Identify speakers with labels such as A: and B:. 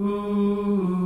A: Ooh.